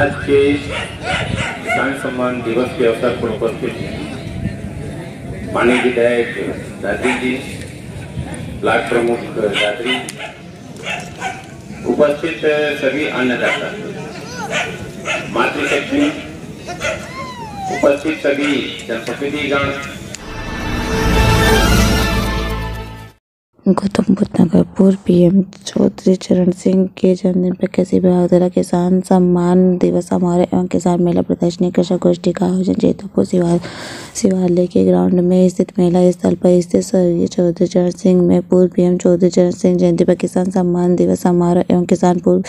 आज के किसान सम्मान दिवस के अवसर पर उपस्थित माननीय विधायक दादी जी ब्लॉक प्रमुख दादरी उपस्थित सभी अन्नदाता मातृशक्ति, उपस्थित सभी जनप्रतिनिधिगण गौतम बुद्ध नगर, पूर्व पीएम चौधरी चरण सिंह के जन्मदिन पर कृषि विभाग द्वारा किसान सम्मान दिवस समारोह एवं किसान मेला प्रदर्शनी, कृषक गोष्ठी का आयोजन, जेतुपुर शिवाल, शिवालय के ग्राउंड में स्थित मेला स्थल पर स्थित स्वर्गीय चौधरी चरण सिंह में पूर्व पीएम चौधरी चरण सिंह जयंती पर किसान सम्मान दिवस समारोह एवं किसान पूर्व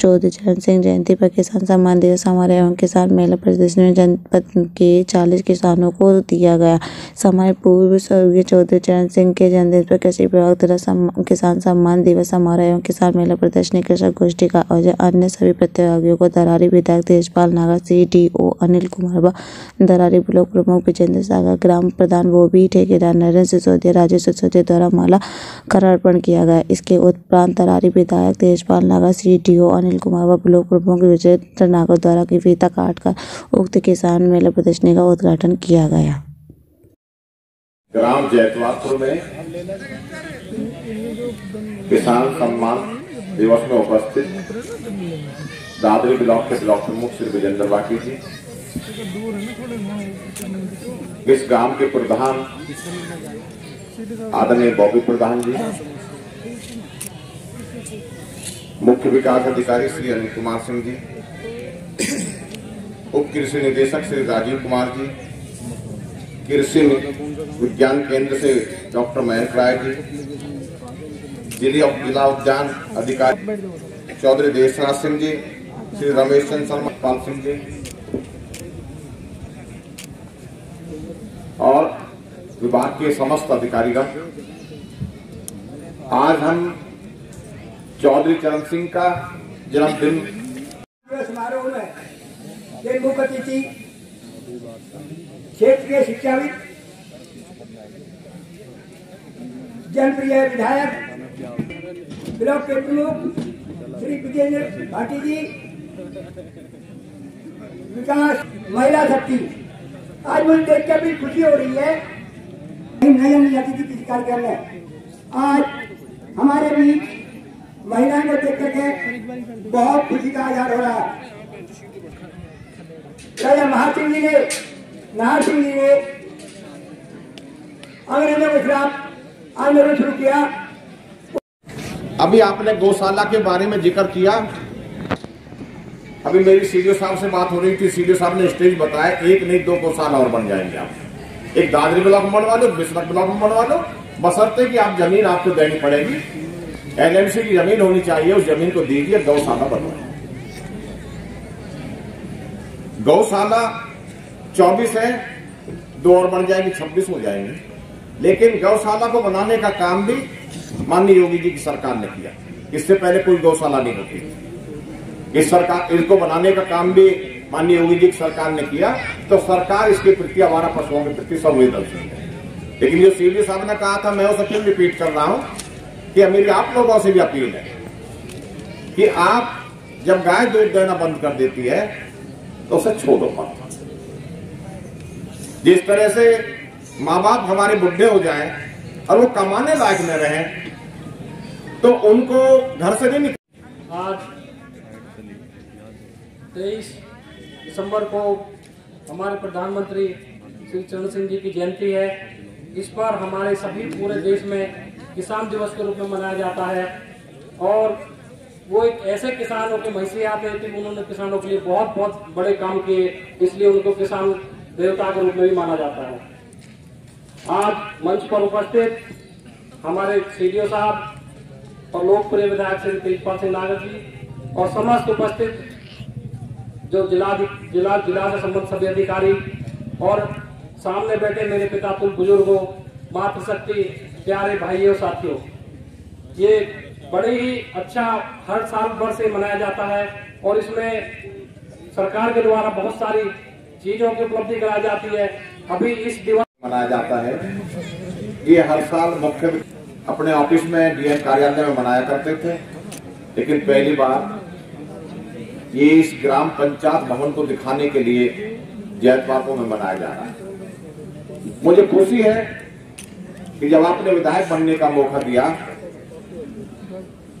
चौधरी चरण सिंह जयंती पर किसान सम्मान दिवस समारोह एवं किसान मेला प्रदर्शनी में जनपद के चालीस किसानों को दिया गया। समारोह पूर्व स्वर्गीय चौधरी चरण सिंह के जन्मदिन पर कृषि द्वारा सम्मा- किसान सम्मान दिवस समारोह एवं किसान मेला प्रदर्शनी कृषक गोष्ठी का आयोजन अन्य सभी प्रतिभागियों को दरारी विधायक Tejpal Nagar C D O Anil Kumar व दरारी ब्लॉक प्रमुख विजेंद्र सागर, ग्राम प्रधान बोबी ठेकेदार नरेंद्र सिसोदिया, राजेश सिसोदिया द्वारा माला करार्पण किया गया। इसके उपरांत दरारी विधायक Tejpal Nagar C D O Anil Kumar व ब्लॉक प्रमुख विजेंद्र नागर द्वारा की फीता काटकर उक्त किसान मेला प्रदर्शनी का उद्घाटन किया गया। ग्राम जैतवापुर में किसान सम्मान दिवस में उपस्थित दादरी ब्लॉक के ब्लॉक प्रमुख श्री विजेंद्र बाकी जी, इस गाँव के प्रधान आदरणीय बॉबी प्रधान जी, मुख्य विकास अधिकारी श्री अनिल कुमार सिंह जी, उप कृषि निदेशक श्री राजीव कुमार जी कृषि विज्ञान केंद्र से डॉक्टर मयंक राय जी, जिला जिला उद्यान अधिकारी चौधरी देशराज सिंह जी, श्री रमेश चंद्र शर्मा पाल सिंह जी। और विभाग के समस्त अधिकारीगण। आज हम चौधरी चरण सिंह का जन्मदिन समारोह में मुख्य अतिथि क्षेत्रीय शिक्षाविद जनप्रिय विधायक ब्लॉक के प्रमुख श्री विजेंद्र भाटी जी, विकास महिला शक्ति। आज मुझे देख कर भी खुशी हो रही है। नई नई अतिथि किसी कार्यक्रम में। आज हमारे बीच महिलाओं को देख करके बहुत खुशी का आधार हो रहा है। राजा महार सिंह जी ने शुरू किया, अभी आपने गौशाला के बारे में ज़िक्र किया। अभी मेरी सीडीओ साहब से बात हो रही थी, सीडीओ साहब ने स्टेज बताया, एक नहीं, दो गौशाला और बन जाएँगे आप। एक दादरी ब्लॉक में बनवा लो बिस्मत ब्लॉक में बनवा लो। बसरते कि आप ज़मीन आपको देनी पड़ेगी। एनएमसी की ज़मीन होनी चाहिए, उस ज़मीन को दीजिए, गौशाला बनवाए। गौशाला 24 है, दो और बन जाएँगे 26 हो जाएँगे। लेकिन गौशाला को बनाने का काम भी माननीय योगी जी की सरकार ने किया। इससे पहले कोई गौशाला नहीं होती इस सरकार, इसको बनाने का काम भी माननीय योगी जी की सरकार ने किया तो सरकार इसके प्रति हमारा पशुओं के प्रति संवेदनशील है। लेकिन जो सीडी साहब ने कहा था, मैं उसे फिर रिपीट कर रहा हूँ कि मेरी आप लोगों से भी अपील है कि आप जब गाय दूध देना बंद कर देती है तो उसे छोड़ो मत। जिस तरह से माँ बाप हमारे बुढ़े हो जाएँ और वो कमाने लायक न रहे तो उनको घर से नहीं निकल आज तेईस दिसंबर को हमारे प्रधानमंत्री श्री चरण सिंह जी की जयंती है। इस पर हमारे सभी पूरे देश में किसान दिवस के रूप में मनाया जाता है और वो एक ऐसे किसानों के महिषी आते हैं कि उन्होंने किसानों के लिए बहुत बहुत बड़े काम किए, इसलिए उनको किसान देवता के रूप में भी माना जाता है। आज मंच पर उपस्थित हमारे सीडीओ साहब और लोकप्रिय विधायक श्री तेजपाल सिंह नागर जी और समस्त उपस्थित जो जिला जिला जिला से संबंधित सभी अधिकारी और सामने बैठे मेरे पिता तुल बुज़ुर्गों, मातृशक्ति, प्यारे भाइयों, साथियों, ये बड़े ही अच्छा हर साल भर से मनाया जाता है और इसमें सरकार के द्वारा बहुत सारी चीज़ों की उपलब्धि कराई जाती है। अभी इस दिवस मनाया जाता है। ये हर साल मुख्य अपने ऑफ़िस में डीएम कार्यालय में मनाया करते थे। लेकिन पहली बार ये इस ग्राम पंचायत भवन को दिखाने के लिए जैतवापों में मनाया जा रहा है। मुझे खुशी है कि जब आपने विधायक बनने का मौका दिया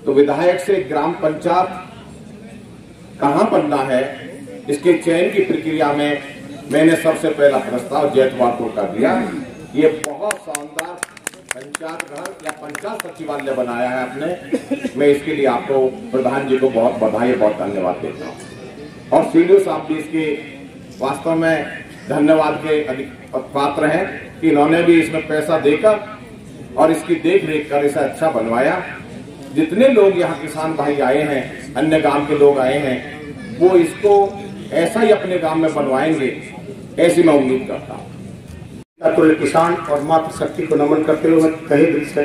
तो विधायक से ग्राम पंचायत कहाँ बनना है इसके चयन की प्रक्रिया में मैंने सबसे पहला प्रस्ताव जैतवाल को कर दिया। ये बहुत शानदार पंचायत घर या पंचायत सचिवालय बनाया है आपने। मैं इसके लिए आपको प्रधान जी को बहुत बधाई बहुत धन्यवाद देता हूँ। और सीडीओ साहब भी इसके वास्तव में धन्यवाद के अधिक पात्र हैं कि इन्होंने भी इसमें पैसा देकर और इसकी देख रेख कर इसे अच्छा बनवाया। जितने लोग यहाँ किसान भाई आए हैं, अन्य गाँव के लोग आए हैं, वो इसको ऐसा ही अपने गाँव में बनवाएँगे ऐसी मैं उम्मीद करता हूँ। अतुल्य किसान और मातृशक्ति को नमन करते हुए मैं कहे दिल से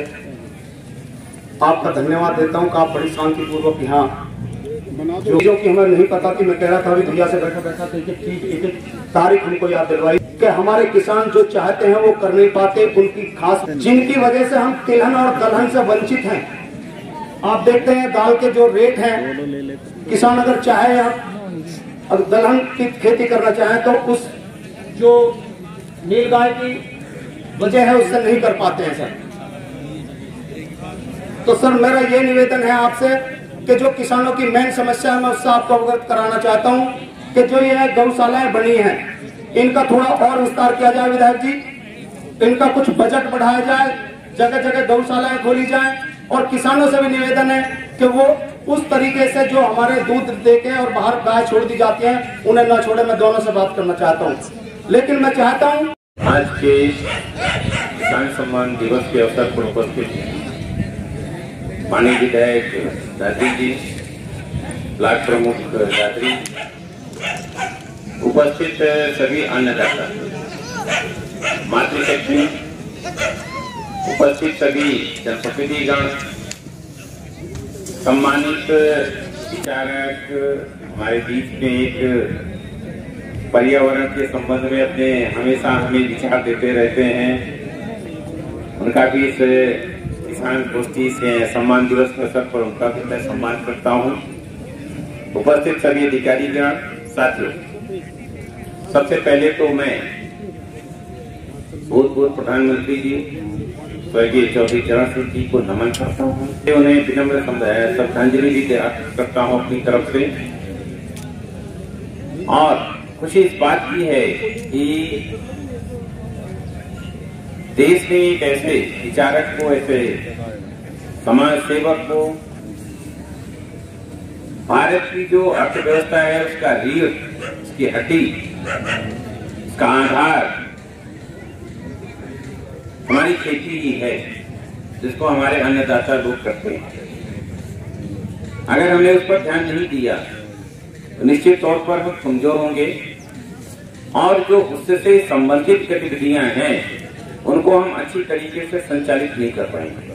आपका धन्यवाद देता हूँ आप बड़ी शांतिपूर्वक यहाँ जो जो कि हमें नहीं पता थी, मैं कह रहा था, अभी भैया से बैठा बैठा एक एक एक तारीख हमको याद दिलवाई कि हमारे किसान जो चाहते हैं वो कर नहीं पाते, उनकी खास जिनकी वजह से हम तिलहन और दलहन से वंचित हैं। आप देखते हैं दाल के जो रेट हैं, किसान अगर चाहे आप दलहन की खेती करना चाहे तो उस जो नीलगाय की वजह है उससे नहीं कर पाते हैं, सर। तो सर, मेरा ये निवेदन है आपसे कि जो किसानों की मेन समस्या है, मैं उससे आपको अवगत कराना चाहता हूँ कि जो ये गौशालाएँ बनी हैं, इनका थोड़ा और विस्तार किया जाए, विधायक जी। इनका कुछ बजट बढ़ाया जाए जगह जगह गौशालाएँ खोली जाए और किसानों से भी निवेदन है कि वो उस तरीके से जो हमारे दूध देके और बाहर गाय छोड़ दी जाती है, उन्हें न छोड़े, मैं दोनों से बात करना चाहता हूँ। लेकिन मैं चाहता हूँ आज के किसान सम्मान दिवस के अवसर पर उपस्थित माननीय विधायक दादी जी, ब्लॉक प्रमुख दादरी उपस्थित सभी अन्नदाता, मातृशक्ति उपस्थित सभी जनप्रतिनिधिगण, सम्मानित विचारक, हमारे बीच में एक पर्यावरण के संबंध में अपने हमेशा हमें विचार देते रहते हैं। उनका भी इस किसान गोष्ठी से सम्मान दिवस के अवसर पर उनका भी मैं सम्मान करता हूँ। उपस्थित सभी अधिकारीगण, साथियों, सबसे पहले तो मैं भूतपूर्व प्रधानमंत्री जी स्वर्गीय चौधरी चरण सिंह जी को नमन करता हूँ। उन्हें विनम्र श्रद्धांजलि भी करता हूँ अपनी तरफ़ से। और खुशी इस बात की है कि देश में एक ऐसे विचारक को, ऐसे समाज सेवक को, भारत की जो अर्थव्यवस्था है, उसका रीढ़, उसकी हड्डी, उसका आधार हमारी खेती ही है, जिसको हमारे अन्नदाता लोग करते हैं। अगर हमने उस पर ध्यान नहीं दिया तो निश्चित तौर पर हम कमज़ोर होंगे, और जो उससे संबंधित गतिविधियाँ हैं, उनको हम अच्छी तरीके से संचालित नहीं कर पाएँगे।